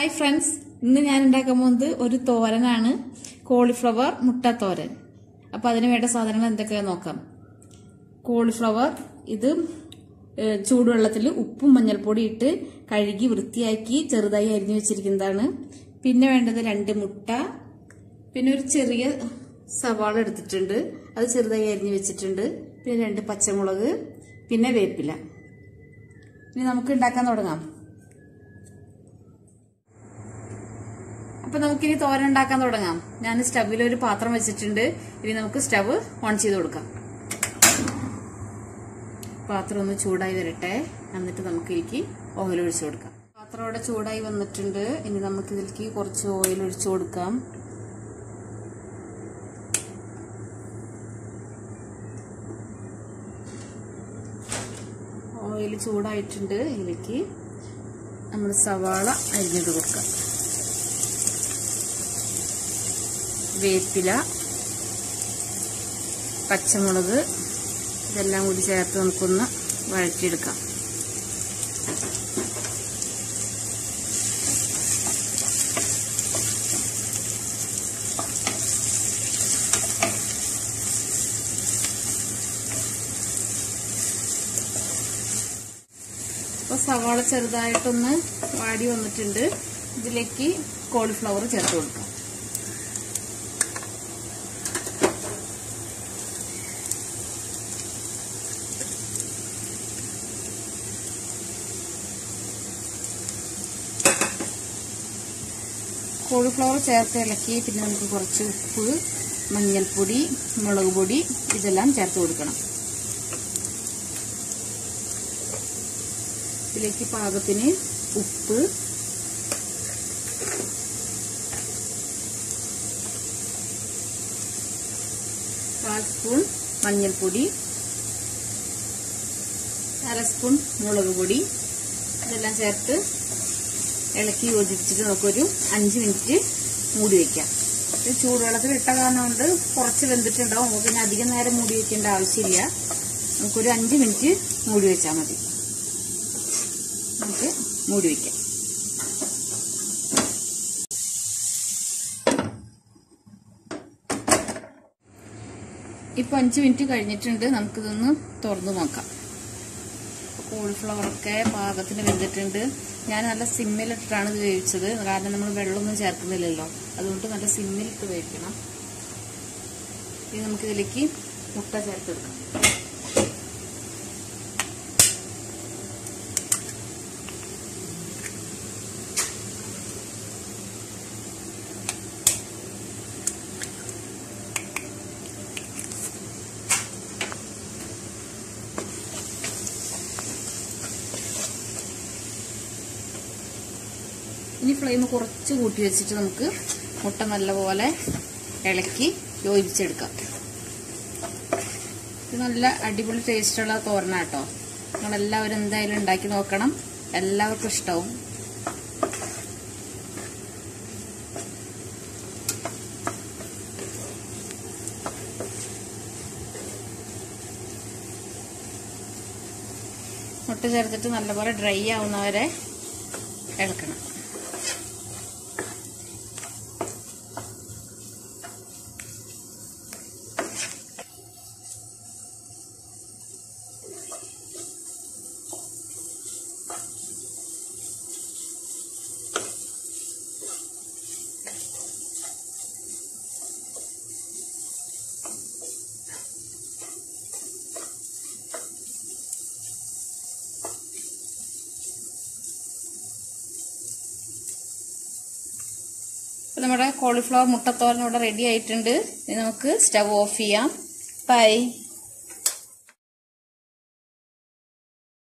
Hi friends ഇന്ന് ഞാൻ ഉണ്ടാക്കാൻ പോകുന്നത് ഒരു തോരനാണ്. കോളിഫ്ലവർ മുട്ട തോരൻ. അപ്പൊ അതിന് വേണ്ട സാധനങ്ങൾ എന്തൊക്കെയാ നോക്കാം. കോളിഫ്ലവർ ഇത് ചൂടുവെള്ളത്തിൽ ഉപ്പും മഞ്ഞൾപ്പൊടി ഇട്ട് കഴുകി വൃത്തിയാക്കി ചെറുതായി അരിഞ്ഞു വെച്ചിരിക്കുന്നതാണ്. പിന്നെ വേണ്ടത് രണ്ട് മുട്ട. പിന്നെ ഒരു ചെറിയ സവാള എടുത്തിട്ടുണ്ട്. അത് ചെറുതായി അരിഞ്ഞു വെച്ചിട്ടുണ്ട്. പിന്നെ രണ്ട് പച്ചമുളക്. പിന്നെ വേപ്പില. ഇനി നമുക്ക് ഉണ്ടാക്കാൻ തുടങ്ങാം. അപ്പൊ നമുക്കിനി തോരൻ ഉണ്ടാക്കാൻ തുടങ്ങാം. ഞാൻ സ്റ്റവിൽ ഒരു പാത്രം വെച്ചിട്ടുണ്ട്. ഇനി നമുക്ക് സ്റ്റവ് ഓൺ ചെയ്ത് കൊടുക്കാം. പാത്രം ഒന്ന് ചൂടായി വരട്ടെ. എന്നിട്ട് നമുക്ക് ഇതിലേക്ക് ഓയിൽ ഒഴിച്ചു കൊടുക്കാം. പാത്രം ഇവിടെ ചൂടായി വന്നിട്ടുണ്ട്. ഇനി നമുക്ക് ഇതിലേക്ക് കുറച്ച് ഓയിൽ ഒഴിച്ചു കൊടുക്കാം. ഓയിൽ ചൂടായിട്ടുണ്ട്. ഇതിലേക്ക് നമ്മൾ സവാള അരിഞ്ഞിട്ട് കൊടുക്കാം. വേപ്പില പച്ചമുളക് ഇതെല്ലാം കൂടി ചേർത്ത് നമുക്കൊന്ന് വഴറ്റിയെടുക്കാം. അപ്പോൾ സവാള ചെറുതായിട്ടൊന്ന് വാടി വന്നിട്ടുണ്ട്. ഇതിലേക്ക് കോളിഫ്ലവർ ചേർത്ത് കൊടുക്കാം. കോളിഫ്ലവർ ചേർത്ത് ഇളക്കി പിന്നെ നമുക്ക് കുറച്ച് ഉപ്പ് മഞ്ഞൾപ്പൊടി മുളക് പൊടി ഇതെല്ലാം ചേർത്ത് കൊടുക്കണം. ഇതിലേക്ക് പാകത്തിന് ഉപ്പ് കാൽ സ്പൂൺ മഞ്ഞൾപ്പൊടി അര സ്പൂൺ മുളക് പൊടി ഇതെല്ലാം ചേർത്ത് ഇളക്കി യോജിപ്പിച്ചിട്ട് നമുക്കൊരു അഞ്ച് മിനിറ്റ് മൂടി ഇത് ചൂടുവെള്ളത്തിൽ ഇട്ട കാരണം കൊണ്ട് കുറച്ച് വെന്തിട്ടുണ്ടാവും. നമുക്ക് പിന്നെ അധികം നേരം മൂടി വെക്കേണ്ട ആവശ്യമില്ല. നമുക്കൊരു അഞ്ച് മിനിറ്റ് മൂടി വെച്ചാൽ മതി. നമുക്ക് മൂടി വയ്ക്കാം ഇപ്പൊ അഞ്ച് മിനിറ്റ് കഴിഞ്ഞിട്ടുണ്ട്. നമുക്കിതൊന്ന് തുറന്നു നോക്കാം. കോളിഫ്ലവറൊക്കെ പാകത്തിന് വെന്തിട്ടുണ്ട്. ഞാൻ നല്ല സിമ്മിലിട്ടിട്ടാണ് ഇത് വേവിച്ചത്. കാരണം നമ്മൾ വെള്ളമൊന്നും ചേർക്കുന്നില്ലല്ലോ. അതുകൊണ്ട് നല്ല സിമ്മിലിട്ട് വേവിക്കണം. ഇനി നമുക്കിതിലേക്ക് മുട്ട ചേർത്തെടുക്കാം. ഇനി ഫ്ലെയിം കുറച്ച് കൂട്ടി വെച്ചിട്ട് നമുക്ക് മുട്ട നല്ലപോലെ ഇളക്കി യോജിച്ചെടുക്കാം ഇത് നല്ല അടിപൊളി ടേസ്റ്റുള്ള കേട്ടോ നിങ്ങളെല്ലാവരും എന്തായാലും ഉണ്ടാക്കി നോക്കണം. എല്ലാവർക്കും ഇഷ്ടവും. മുട്ട ചേർത്തിട്ട് നല്ലപോലെ ഡ്രൈ ആവുന്നവരെ ഇളക്കണം. ഇപ്പൊ നമ്മുടെ കോളിഫ്ലവർ മുട്ടത്തോരൻ ഇവിടെ റെഡി ആയിട്ടുണ്ട്. ഇനി നമുക്ക് സ്റ്റവ് ഓഫ് ചെയ്യാം. ബൈ